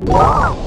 Oh,